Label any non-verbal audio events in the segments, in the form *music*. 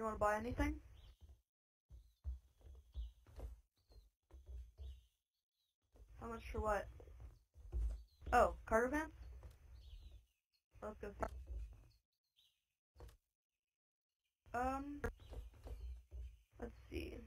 You want to buy anything? How much for what? Oh, cargo pants? Let's go. Um, let's see.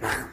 Yeah. *laughs*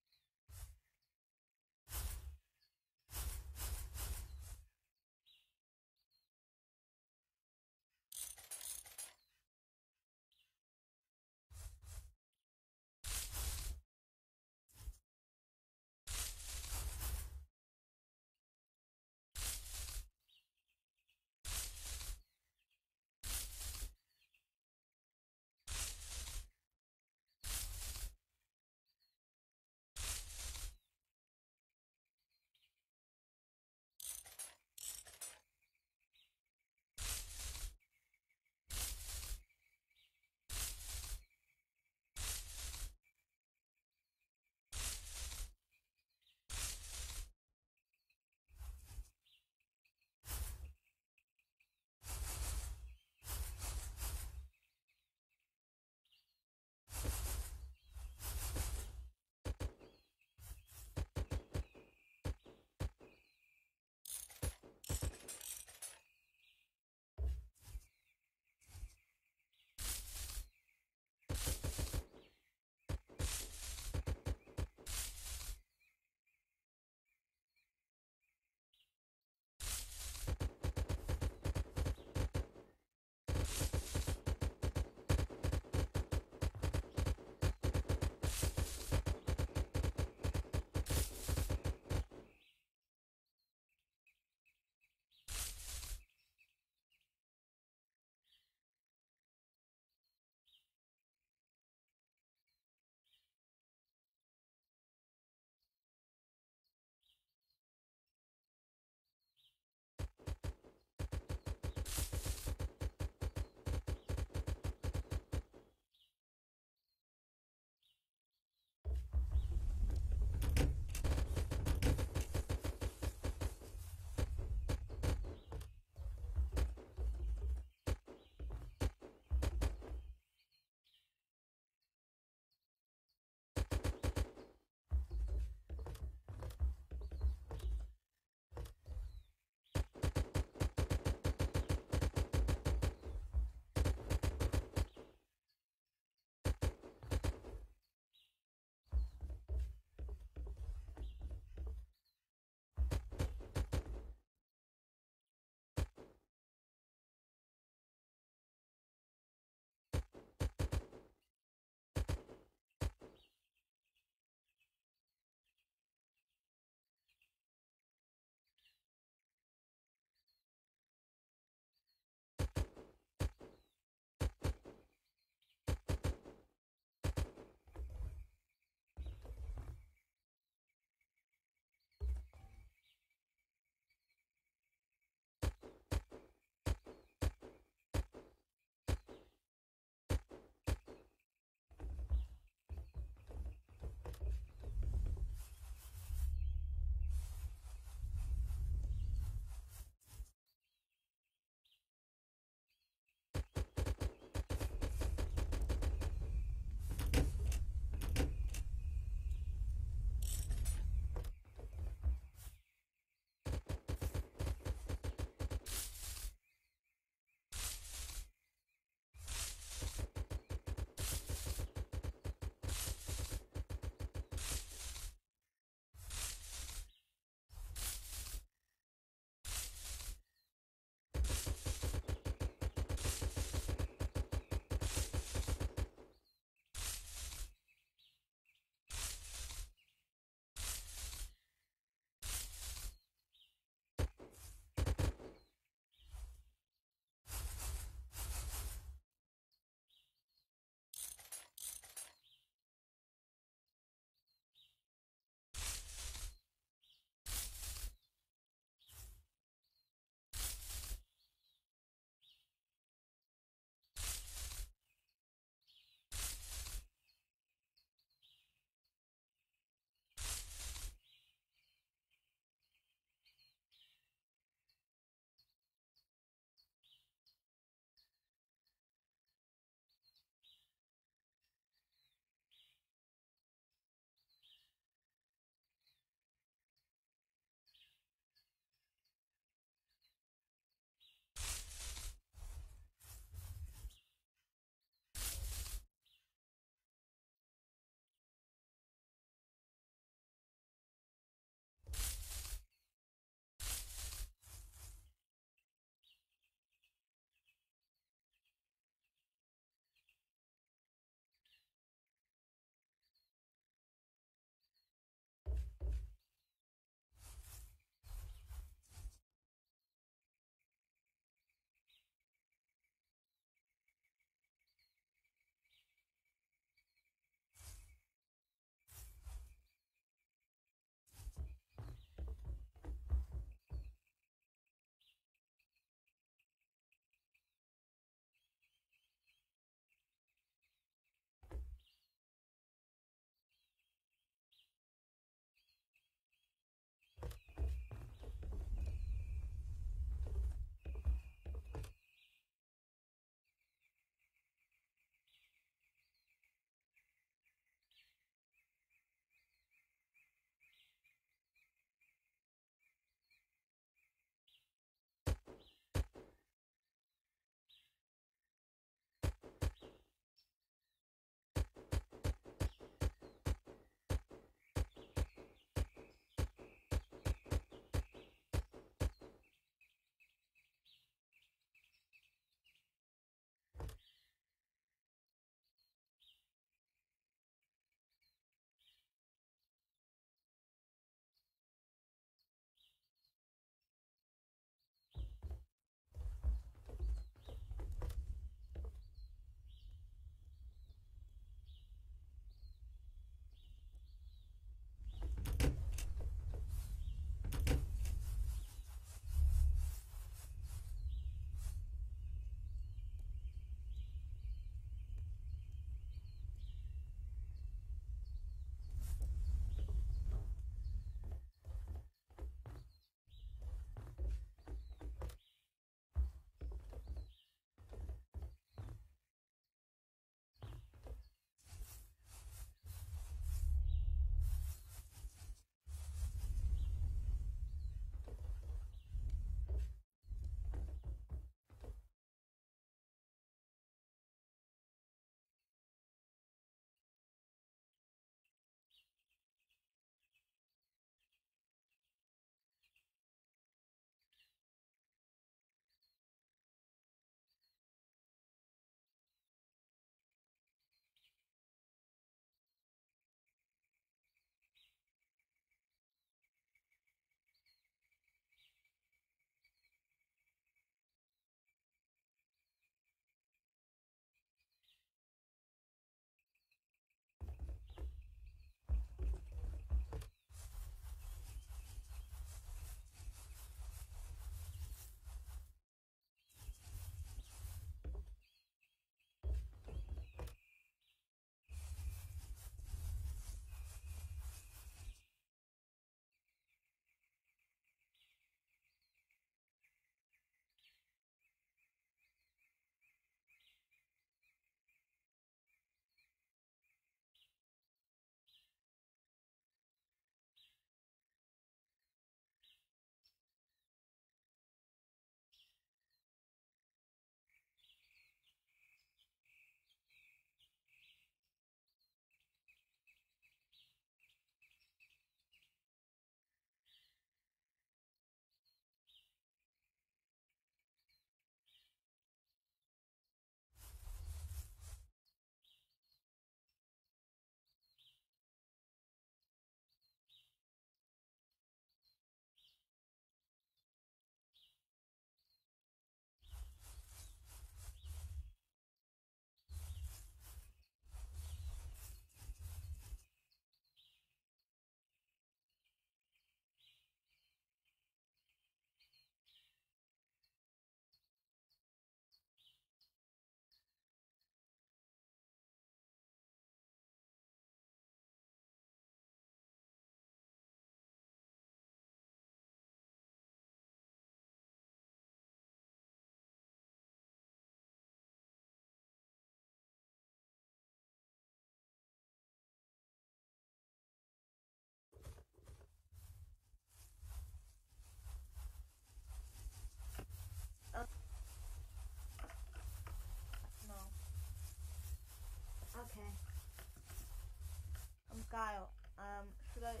Kyle, um, should I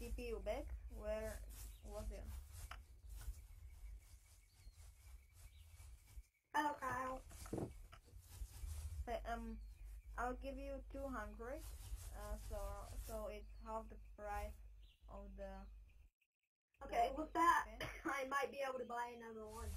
TP you back? Where was you? Hello, Kyle. Hey, um, I'll give you 200, uh, so, so it's half the price of the, Okay, with that. *coughs* I might be able to buy another one.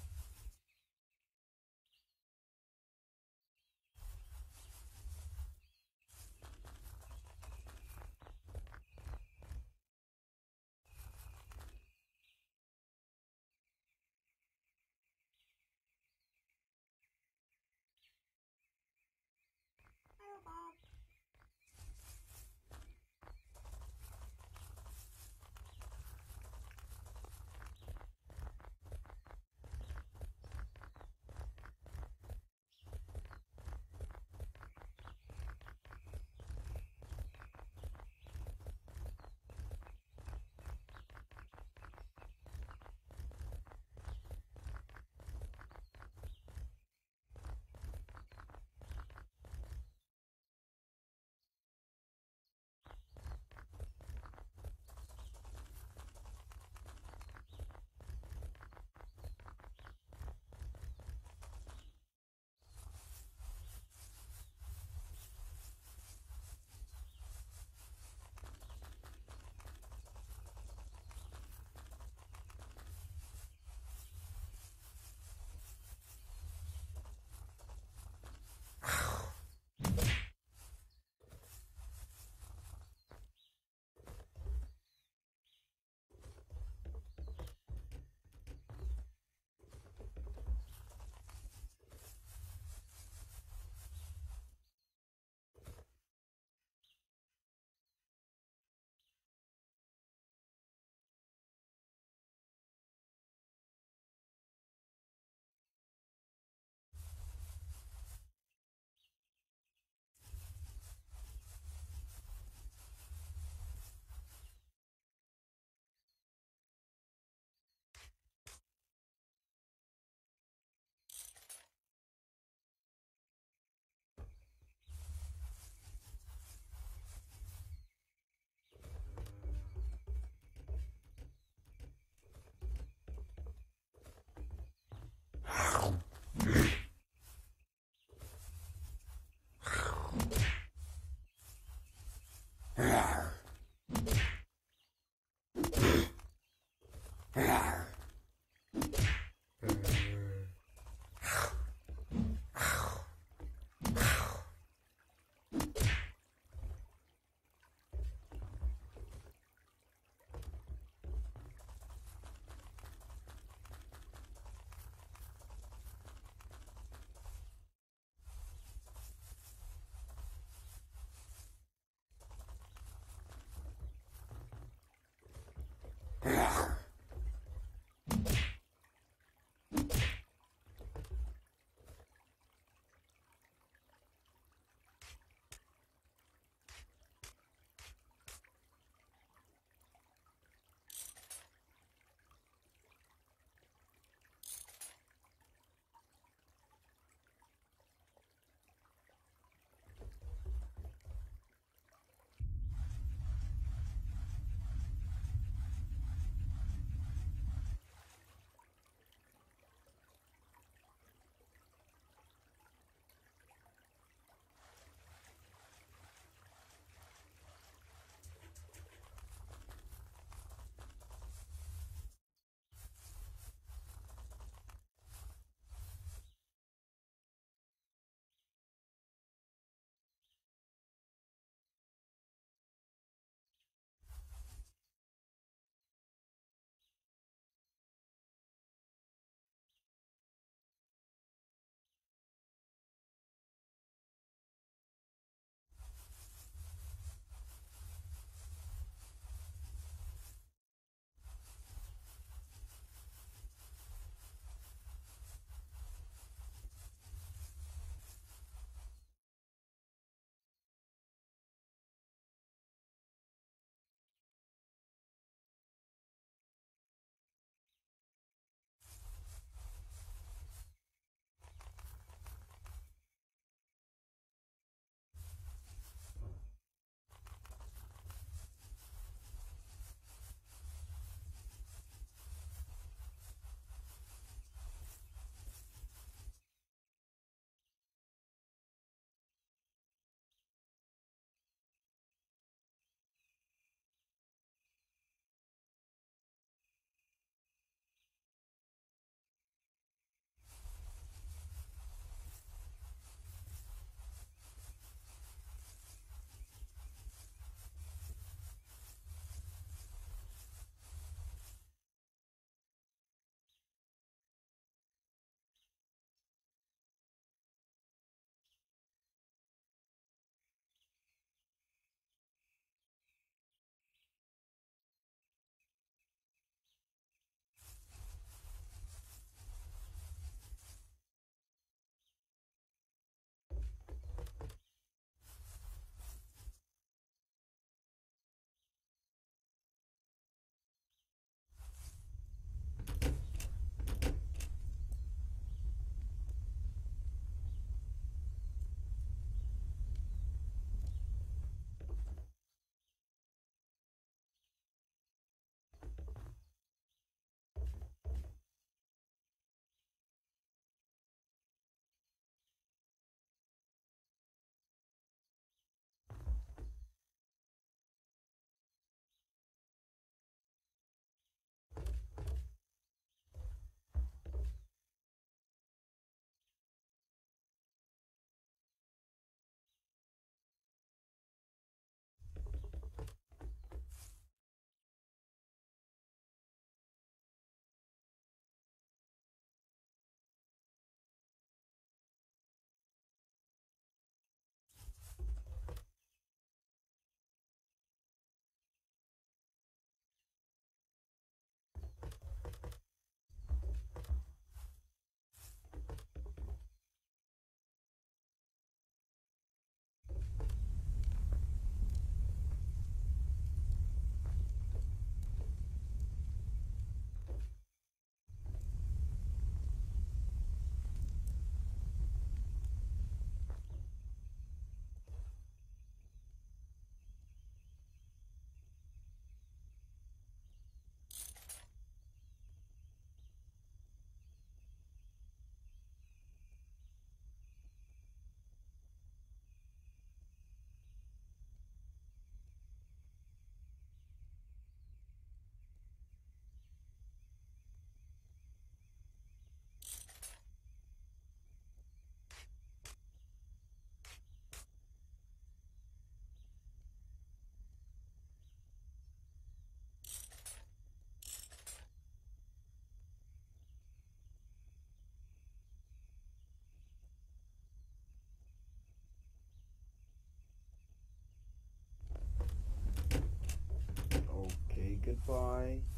Buy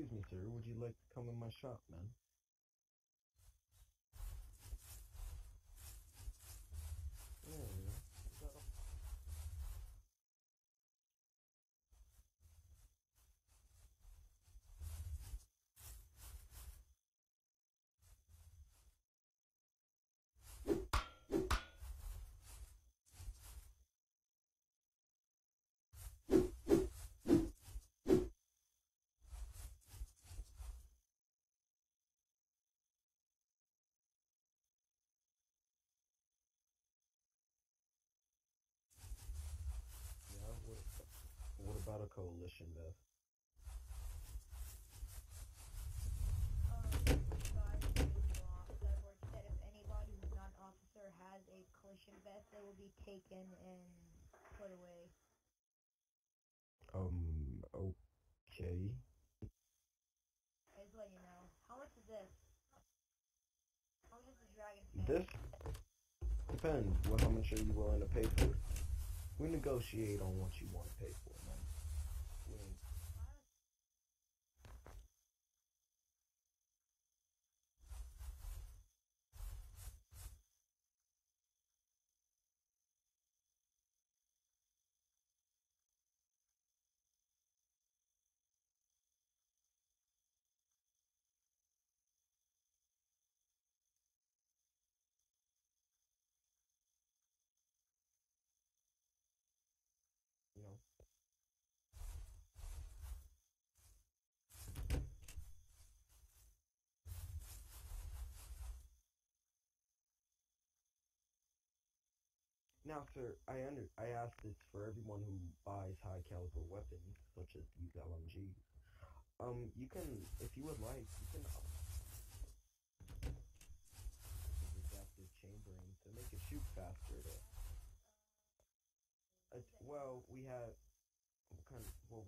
Excuse me, sir. Would you like to come in my shop, man? Yeah, yeah. Is that a- Yeah, what, what about a coalition, Beth? Um, guys, uh, Cyborg said if anybody who's not an officer has a collision vest, they will be taken and put away. Um, okay. I just let you know. How much is this? How much is the dragon fan? This depends. Well, how much are you willing to pay for? We negotiate on what you want to pay for, man. We ain't- you know. Now, sir, I under I ask this for everyone who buys high caliber weapons, such as these LMGs. Um, you can, if you would like, you can up adaptive chambering to make it shoot faster. To, uh, well, we have what kind of well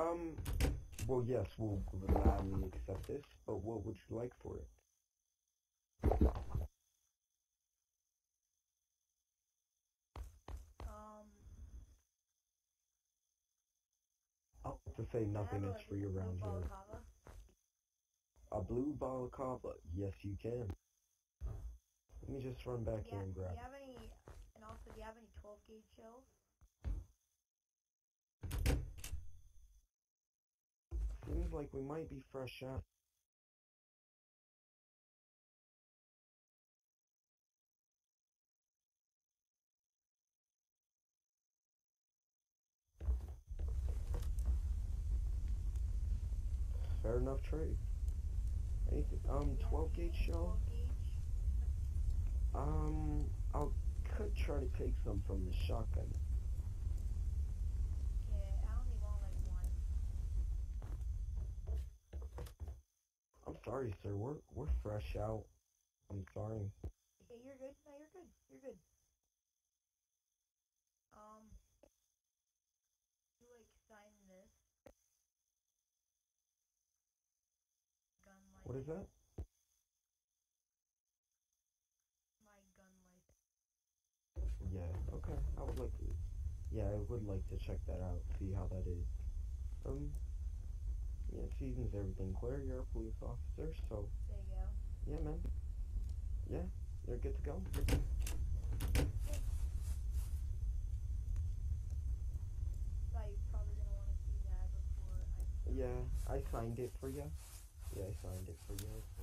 Um, Well, yes, we'll gladly accept this, but what would you like for it? Um, I'll have to say nothing is free around here. A blue balaclava? Yes, you can. Let me just run back Yeah, here and grab. do you have any, and also, do you have any 12 gauge shells? Seems like we might be fresh out. Fair enough trade. Anything, um, 12 gauge shell? Um, I could try to take some from the shotgun. Okay, I only want like one. I'm sorry, sir. We're we're fresh out. I'm sorry. Okay, you're good. No, you're good. You're good. Um, you like sign this. Gun license. What is that? My gun license. Yeah. Okay. I would like to. Yeah, I would like to check that out. See how that is. Um. Yeah, seasons everything clear. You're a police officer, so There you go. yeah, man. Yeah, you're good to go. Thought you're probably gonna want to see that before I. Yeah, I signed it for you. Yeah, I signed it for you. So.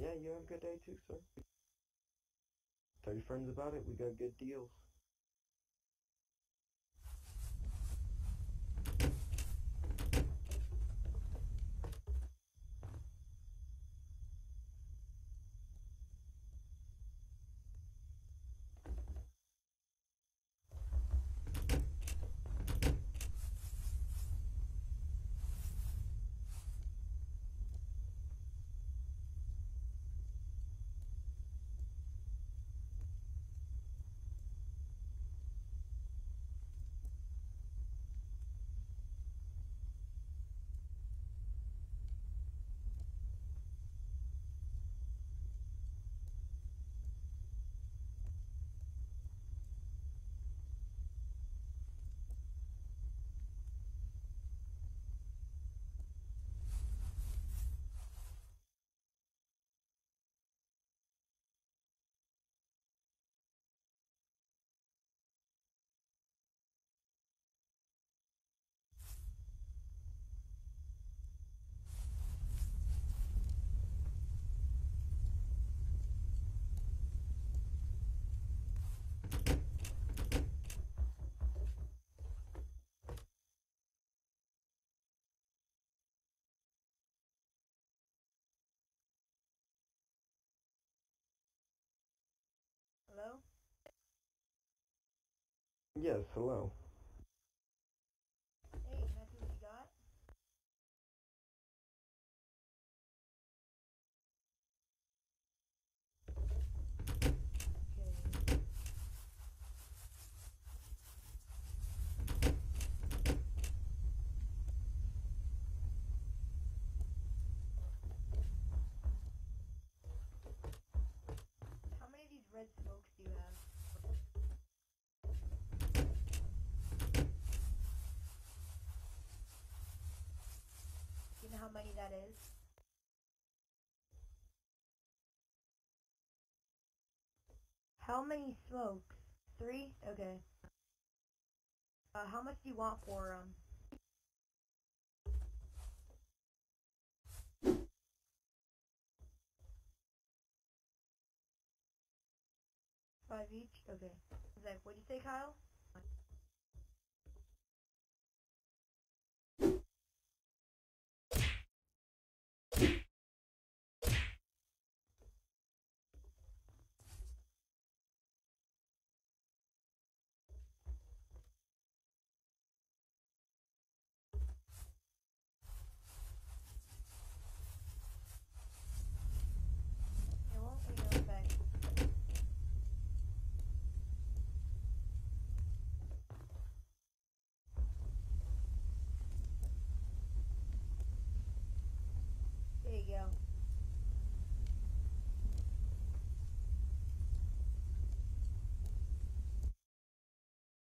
Yeah, you have a good day too, sir. Tell your friends about it. We got a good deals. Hello? Yes, hello. Hey, can I see what you got? Okay. How many of these red smokes do you have? Do you know how many that is? How many smokes? Three? Okay. Uh, how much do you want for them? Five each? Okay. Zach, what'd you say, Kyle?